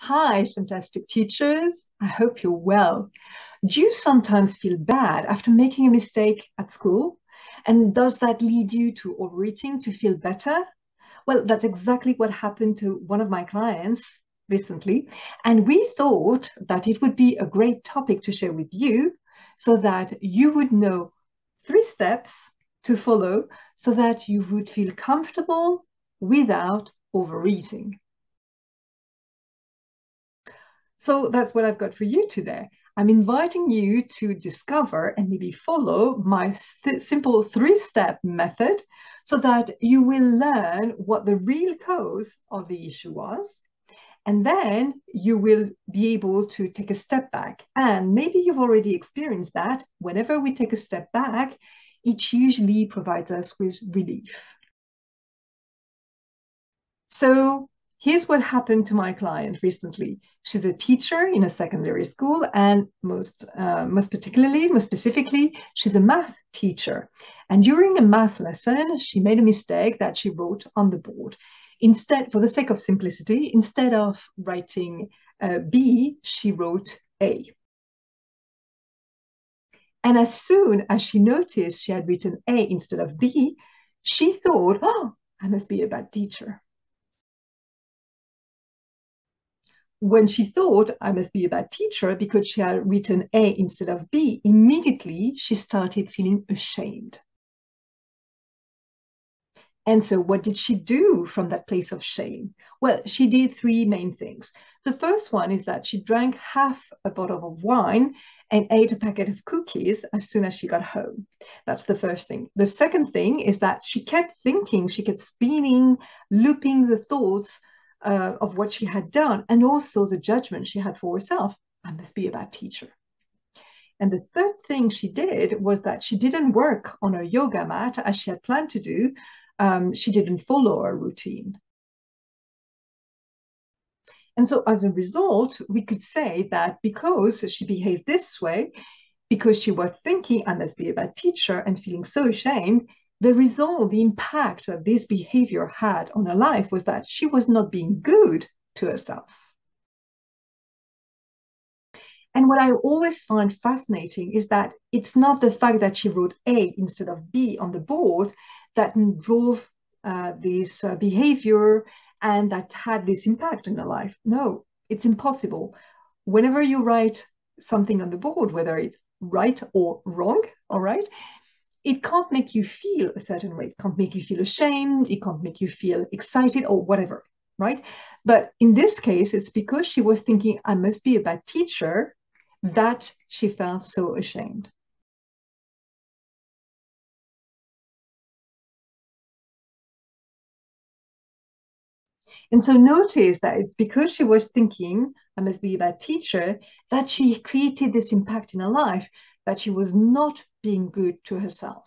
Hi, fantastic teachers. I hope you're well. Do you sometimes feel bad after making a mistake at school? And does that lead you to overeating to feel better? Well, that's exactly what happened to one of my clients recently. And we thought that it would be a great topic to share with you so that you would know three steps to follow so that you would feel comfortable without overeating. So that's what I've got for you today. I'm inviting you to discover and maybe follow my th simple three-step method so that you will learn what the real cause of the issue was. And then you will be able to take a step back. And maybe you've already experienced that. Whenever we take a step back, it usually provides us with relief. So here's what happened to my client recently. She's a teacher in a secondary school, and most, uh, most particularly, most specifically, she's a math teacher. And during a math lesson, she made a mistake that she wrote on the board. Instead, for the sake of simplicity, instead of writing uh, B, she wrote A. And as soon as she noticed she had written A instead of B, she thought, oh, I must be a bad teacher. When she thought, I must be a bad teacher because she had written A instead of B, immediately she started feeling ashamed. And so, what did she do from that place of shame? Well, she did three main things. The first one is that she drank half a bottle of wine and ate a packet of cookies as soon as she got home. That's the first thing. The second thing is that she kept thinking, she kept spinning, looping the thoughts uh, of what she had done and also the judgment she had for herself. I must be a bad teacher. And the third thing she did was that she didn't work on her yoga mat as she had planned to do. Um, she didn't follow her routine. And so as a result, we could say that because she behaved this way, because she was thinking, I must be a bad teacher and feeling so ashamed, the result, the impact that this behavior had on her life was that she was not being good to herself. And what I always find fascinating is that it's not the fact that she wrote A instead of B on the board that drove uh, this uh, behavior and that had this impact in her life. No, it's impossible. Whenever you write something on the board, whether it's right or wrong, all right, it can't make you feel a certain way. It can't make you feel ashamed. It can't make you feel excited or whatever, right? But in this case, it's because she was thinking, I must be a bad teacher, that she felt so ashamed. And so notice that it's because she was thinking, I must be a bad teacher, that she created this impact in her life, that she was not being good to herself.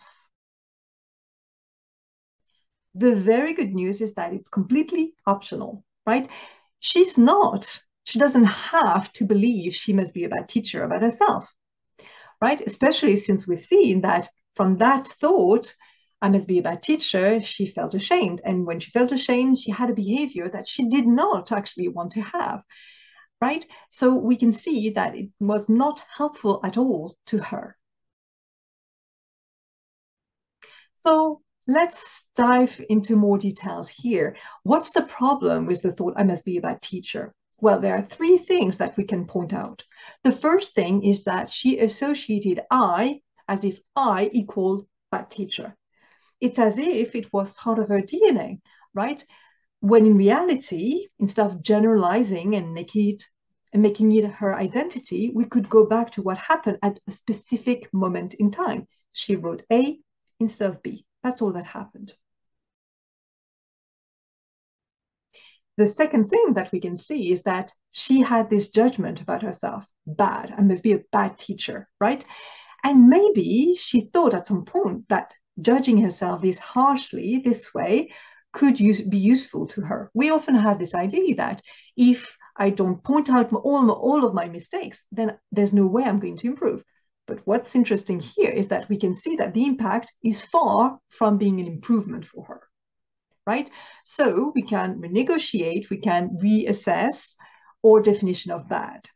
The very good news is that it's completely optional, right? She's not, she doesn't have to believe she must be a bad teacher about herself, right? Especially since we've seen that from that thought, I must be a bad teacher, she felt ashamed. And when she felt ashamed, she had a behavior that she did not actually want to have, right? So we can see that it was not helpful at all to her. So let's dive into more details here. What's the problem with the thought, I must be a bad teacher? Well, there are three things that we can point out. The first thing is that she associated I as if I equaled bad teacher. It's as if it was part of her DNA, right? When in reality, instead of generalizing and making it and making it her identity, we could go back to what happened at a specific moment in time. She wrote A, instead of B. That's all that happened. The second thing that we can see is that she had this judgment about herself bad, I must be a bad teacher, right? And maybe she thought at some point that judging herself this harshly, this way, could use, be useful to her. We often have this idea that if I don't point out all, all of my mistakes, then there's no way I'm going to improve. But what's interesting here is that we can see that the impact is far from being an improvement for her, right? So we can renegotiate, we can reassess, our definition of bad.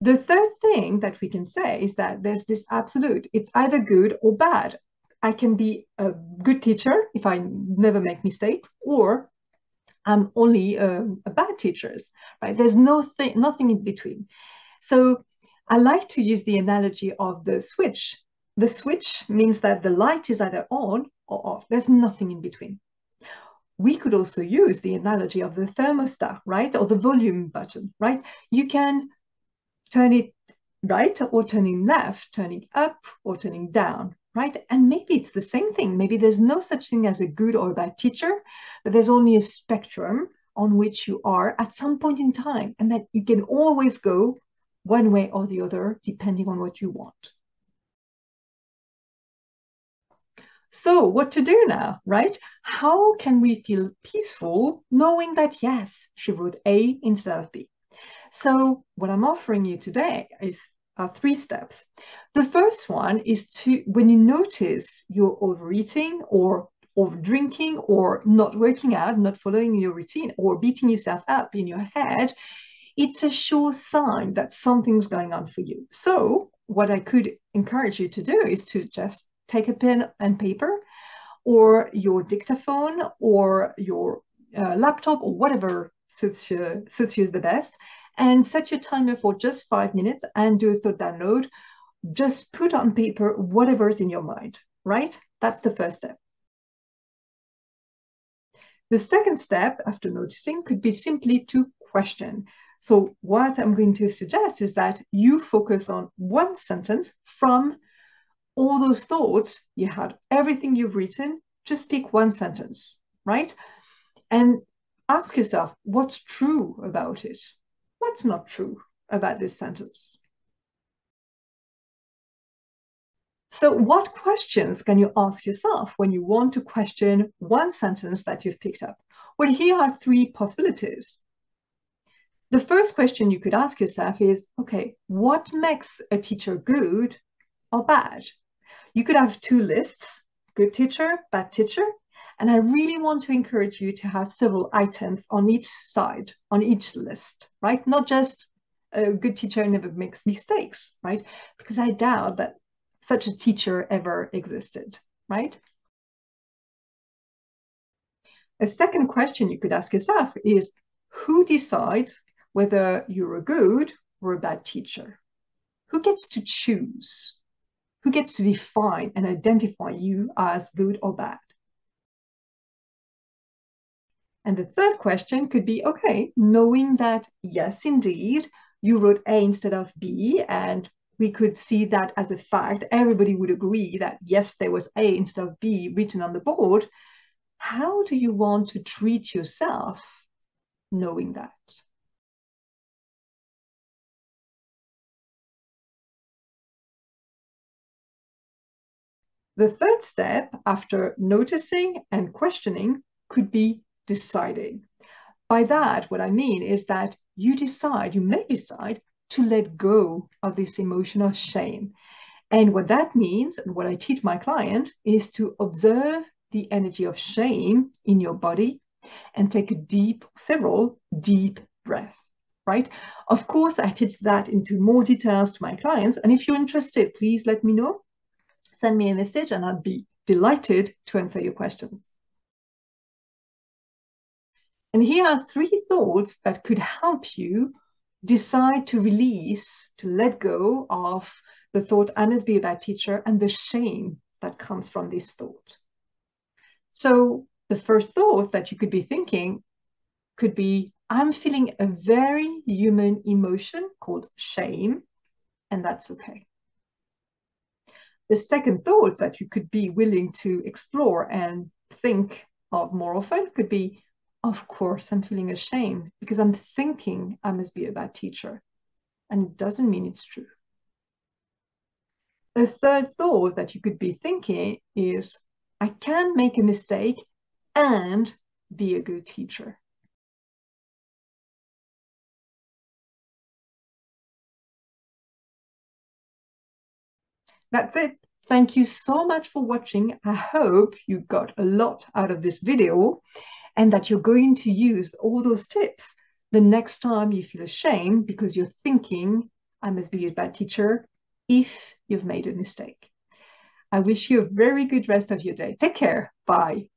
The third thing that we can say is that there's this absolute. It's either good or bad. I can be a good teacher if I never make mistakes, or I'm only a, a bad teacher, right? There's no nothing in between. So I like to use the analogy of the switch. The switch means that the light is either on or off. There's nothing in between. We could also use the analogy of the thermostat, right? Or the volume button, right? You can turn it right or turning left, turning up or turning down, right? And maybe it's the same thing. Maybe there's no such thing as a good or a bad teacher, but there's only a spectrum on which you are at some point in time, and that you can always go one way or the other, depending on what you want. So, what to do now, right? How can we feel peaceful knowing that, yes, she wrote A instead of B? So, what I'm offering you today is uh, three steps. The first one is to, when you notice you're overeating or over drinking or not working out, not following your routine, or beating yourself up in your head, it's a sure sign that something's going on for you. So, what I could encourage you to do is to just take a pen and paper or your dictaphone or your uh, laptop or whatever suits you, suits you the best and set your timer for just five minutes and do a thought download. Just put on paper whatever's in your mind, right? That's the first step. The second step after noticing could be simply to question. So what I'm going to suggest is that you focus on one sentence from all those thoughts. You had everything you've written, just pick one sentence, right? And ask yourself, what's true about it? What's not true about this sentence? So what questions can you ask yourself when you want to question one sentence that you've picked up? Well, here are three possibilities. The first question you could ask yourself is, okay, what makes a teacher good or bad? You could have two lists, good teacher, bad teacher, and I really want to encourage you to have several items on each side, on each list, right? Not just a good teacher never makes mistakes, right? Because I doubt that such a teacher ever existed, right? A second question you could ask yourself is who decides whether you're a good or a bad teacher? Who gets to choose? Who gets to define and identify you as good or bad? And the third question could be, okay, knowing that, yes, indeed, you wrote A instead of B, and we could see that as a fact, everybody would agree that, yes, there was A instead of B written on the board. How do you want to treat yourself knowing that? The third step after noticing and questioning could be deciding. By that, what I mean is that you decide, you may decide to let go of this emotion of shame. And what that means, and what I teach my client, is to observe the energy of shame in your body and take a deep, several deep breaths, right? Of course, I teach that into more details to my clients. And if you're interested, please let me know. Send me a message and I'd be delighted to answer your questions. And here are three thoughts that could help you decide to release, to let go of the thought, I must be a bad teacher, and the shame that comes from this thought. So, the first thought that you could be thinking could be, I'm feeling a very human emotion called shame, and that's okay. The second thought that you could be willing to explore and think of more often could be, of course, I'm feeling ashamed because I'm thinking I must be a bad teacher. And it doesn't mean it's true. A third thought that you could be thinking is I can make a mistake and be a good teacher. That's it. Thank you so much for watching. I hope you got a lot out of this video. and that you're going to use all those tips the next time you feel ashamed because you're thinking, I must be a bad teacher, if you've made a mistake. I wish you a very good rest of your day. Take care. Bye.